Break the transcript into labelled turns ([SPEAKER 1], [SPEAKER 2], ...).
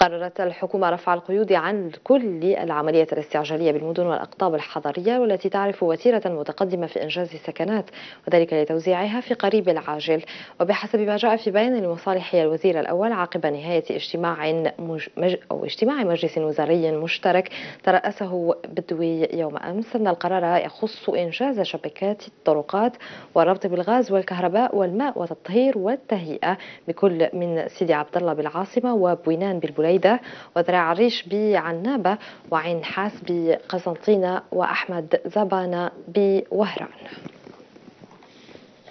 [SPEAKER 1] قررت الحكومة رفع القيود عن كل العملية الاستعجالية بالمدن والأقطاب الحضرية والتي تعرف وتيرة متقدمة في إنجاز السكنات وذلك لتوزيعها في قريب العاجل. وبحسب ما جاء في بيان لمصالح الوزير الأول عقب نهاية اجتماع مج... أو اجتماع مجلس وزاري مشترك ترأسه بدوي يوم أمس أن القرار يخص إنجاز شبكات الطرقات والربط بالغاز والكهرباء والماء والتطهير والتهيئة بكل من سيدي عبد الله بالعاصمة وبوينان بالبليدة وذراع الريش بعنابة وعين حاس بقسنطينة وأحمد زبانة بوهران